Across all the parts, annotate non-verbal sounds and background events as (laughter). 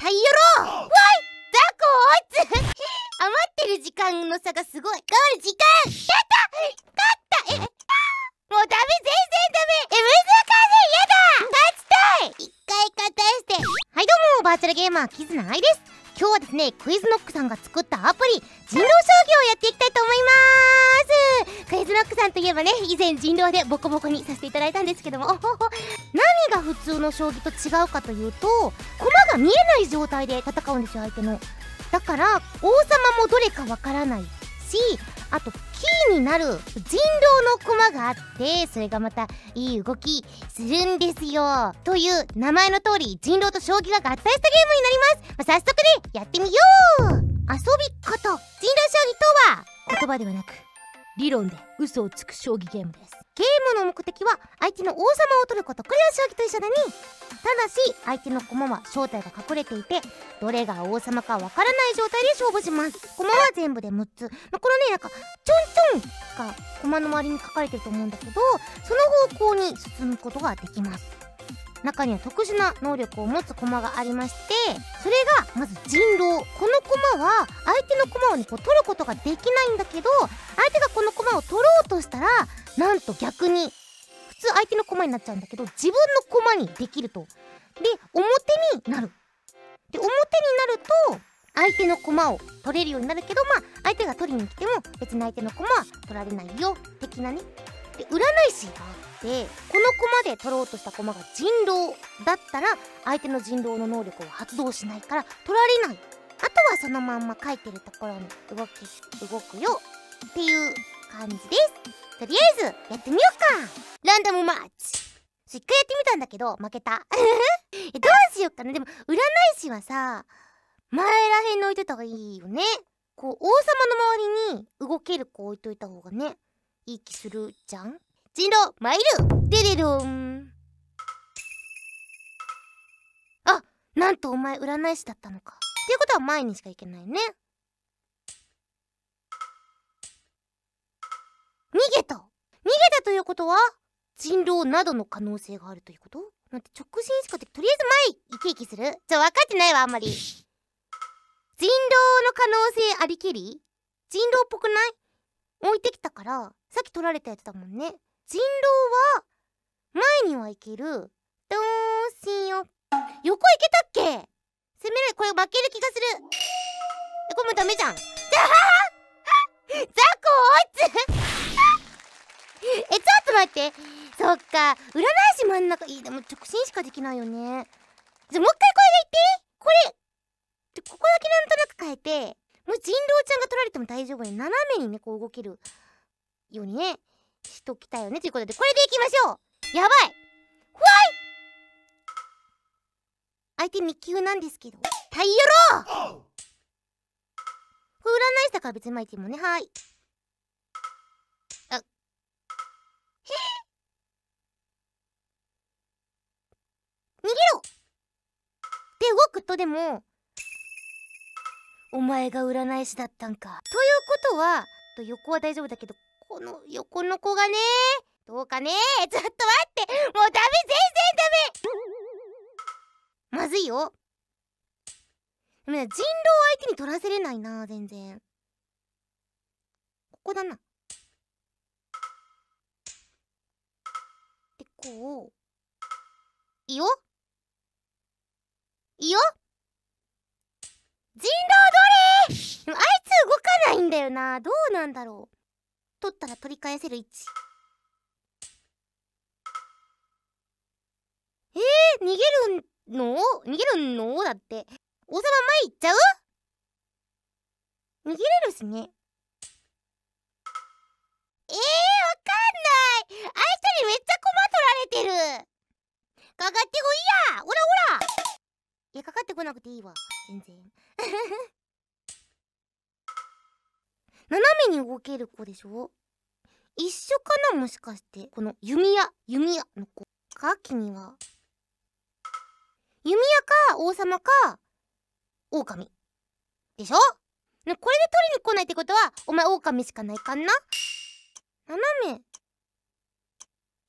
タイヨロわいザコーツ余ってる時間の差がすごい。ゴール時間やった勝ったえもうダメ全然ダメえ難しい。やだ勝ちたい。一回勝たしてはい。どうもバーチャルゲーマーキズナアイです今日はですねクイズノックさんが作ったアプリ人狼将棋をやってい。きたい。と思い。ますクイズノックさんとい。えばね以前人狼でボコボコにさせてい。ただい。たんですけども何が普通の将棋と違うかというと駒が見えない状態で戦うんですよ相手の。だから王様もどれかわからないしあとキーになる人狼の駒があってそれがまたいい動きするんですよ。という名前の通り人狼と将棋が合体したゲームになります、まあ、早速ねやってみよう。遊び方。人狼将棋とは言葉ではなく理論で嘘をつく将棋ゲームです。ゲームの目的は相手の王様を取ること。これは将棋と一緒だね。ただし相手の駒は正体が隠れていてどれが王様かわからない状態で勝負します。駒は全部で6つ、まあ、このねなんかちょんちょんが駒の周りに書かれてると思うんだけどその方向に進むことができます。中には特殊な能力を持つ駒がありましてそれがまず人狼。この駒は相手の駒をねこう取ることができないんだけど相手がこの駒を取ろうとしたらなんと逆に普通相手の駒になっちゃうんだけど自分の駒にできると。で表になる。で表になると相手の駒を取れるようになるけどまあ相手が取りに来ても別に相手の駒は取られないよ的なね。で占い師があってこの駒で取ろうとした駒が人狼だったら相手の人狼の能力を発動しないから取られない。あとはそのまんま書いてるところに動き動くよ。っていう感じです。とりあえずやってみようか。ランダムマッチ。一回やってみたんだけど負けた。(laughs) えどうしようかなでも占い師はさ前らへんに置いといた方がいいよね。こう王様の周りに動ける子置いといた方がねいい気するじゃん。人狼参る。デレロン。あなんとお前占い師だったのか。っていうことは前にしか行けないね。ことは人狼などの可能性があるということ？なんて直進しかでとりあえず前生き生きする？ちょ分かってないわあんまり。人狼の可能性ありきり？人狼っぽくない？置いてきたからさっき取られたやつだもんね。人狼は前には行ける。どうしよう横行けたっけ？攻められこれ負ける気がする。これもうダメじゃん。ザザコ待って。そっか。占い師真ん中いいでも直進しかできないよね。じゃもう一回これで言って。これ。でここだけなんとなく変えて。もう人狼ちゃんが取られても大丈夫に斜めにねこう動けるようにね。しときたいよね。ということでこれでいきましょう。やばい。ふわい。相手2級なんですけど。タイヨロこれ占い師だから別に巻いてもね。はいあ逃げろで動くとでもお前が占い師だったんか。ということはと横は大丈夫だけどこの横の子がねどうかねちょっと待ってもうダメ全然ダメ。まずいよ。でも人狼相手に取らせれないな全然。ここだな。でこう。いいよ。いよ。人狼どれでもあいつ動かないんだよな。どうなんだろう。取ったら取り返せる位置。えー、逃げるの？逃げるの？だって。王様前行っちゃう？逃げれるしね。えー、わかんない。相手にめっちゃ駒取られてる。かかってこいや。いやかかってこなくていいわ。全然。(laughs) 斜めに動ける子でしょ？一緒かな？もしかして。この弓矢。弓矢の子。か？君は。弓矢か王様か狼。でしょ？これで取りに来ないってことはお前狼しかないかんな？斜め。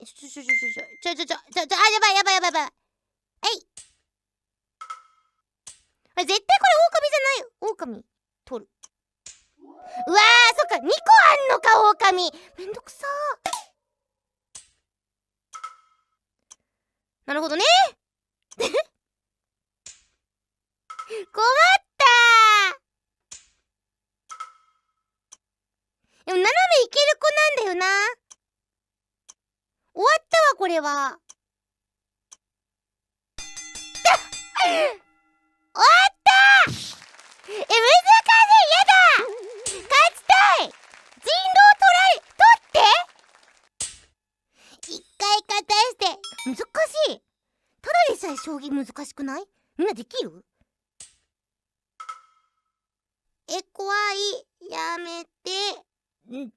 ちょちょちょちょちょちょちょちょちょあやばいやばいやばいやばい。えい。絶対これ狼じゃない狼。取る。うわーそっか。2個あんのか狼。めんどくさなるほどね。(laughs) 困ったでも斜めいける子なんだよな。終わったわこれは。終わった。え難しい。やだ。勝ちたい。人狼取られ取って。一回勝たして。難しい。ただでさえ将棋難しくない？みんなできる？え怖い。やめて。ん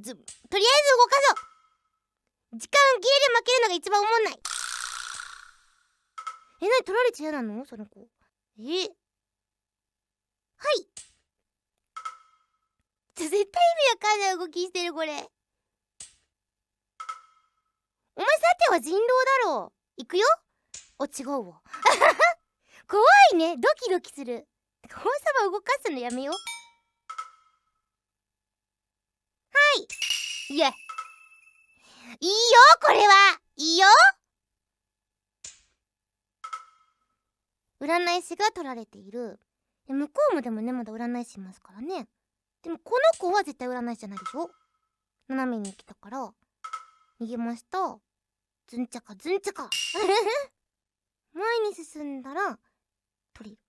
ずとりあえず動かそう。時間切れで負けるのが一番おもんない。え、なに取られちゃ嫌なの？その子。えはい絶対意味わかんない動きしてるこれ。お前さては人狼だろう。行くよお、違うわ。(laughs) 怖いね。ドキドキする。王様動かすのやめよう。はい。いえ。いいよこれはいいよ占い師が取られている。向こうもでもねまだ占い師いますからね。でもこの子は絶対占い師じゃないでしょ。斜めに来たから。逃げました。ズンチャカズンチャカ。(laughs) 前に進んだら取れる。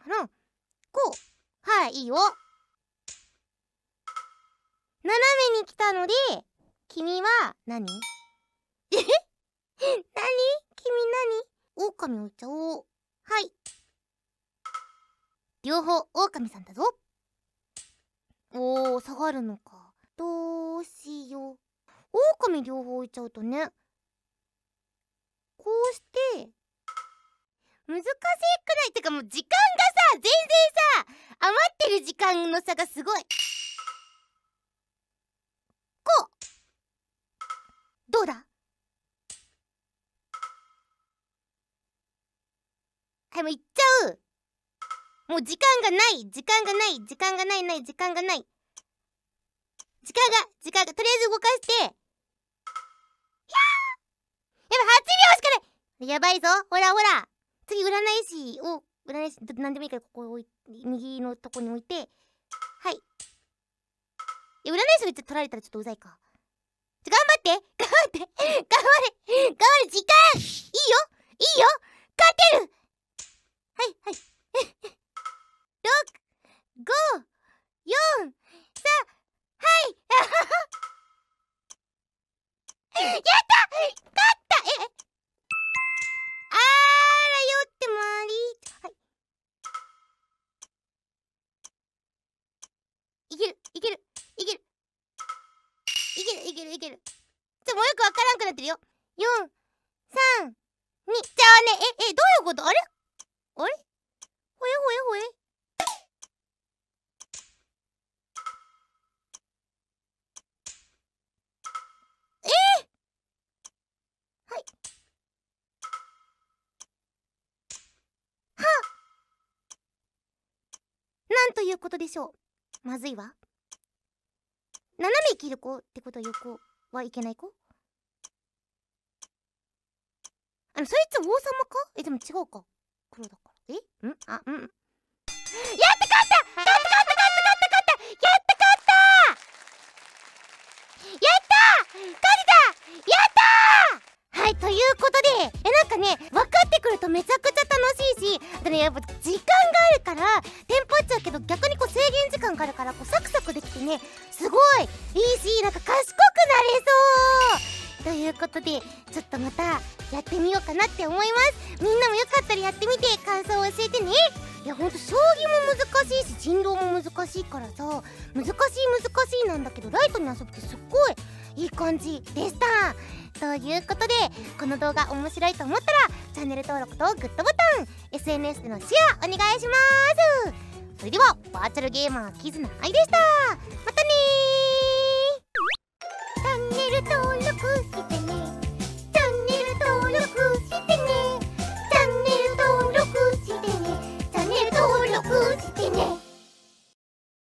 かなこう。はいいいよ。斜めに来たので君は何？え (laughs) なに君なに狼置いちゃおう。はい。両方狼さんだぞ。おー、下がるのか。どうしよう。狼両方置いちゃうとね。こうして、難しくないってかもう時間がさ、全然さ、余ってる時間の差がすごい。こう。どうだ？はい、も行っちゃう。もう時間がない、時間がない、時間がないない、時間がない。時間が、時間が、とりあえず動かして。やー！やば、8秒しかないやばいぞ。ほらほら。次、占い師を、占い師、なんでもいいからここ置い右のとこに置いて。はい。いや、占い師が取られたらちょっとうざいか。頑張って。頑張って。頑張れ。頑張れ。時間。いいよ。いいよ。勝てる。はいはい。(laughs) 六五四三はい。(laughs) やった！勝ったいうことでしょう。まずいわ。斜め切る子ってことは横はいけない子？あのそいつ王様か？えでも違うか。黒だから。え？ん？あうん。やった！勝った！勝った！勝った！勝った！勝った！勝った！やった！勝った！やった！勝てた！やった！はいということでえなんかね分かってくるとめちゃくちゃ楽しいしでねやっぱ時間があるからテンポっちゃうけど逆にこう制限時間があるからこうサクサクできてねすごいいいしなんか賢くなれそう。ということでちょっとまたやってみようかなって思います。みんなもよかったらやってみて感想を教えてね。いやほんと将棋も難しいし人狼も難しいからさ難しい難しいなんだけどライトに遊ぶってすっごいいい感じでした。ということでこの動画面白いと思ったらチャンネル登録とグッドボタン SNS でのシェアお願いします。それではバーチャルゲーマーキズナアイでした。またねチャンネル登録